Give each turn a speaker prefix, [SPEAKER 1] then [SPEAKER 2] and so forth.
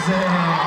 [SPEAKER 1] Pois é.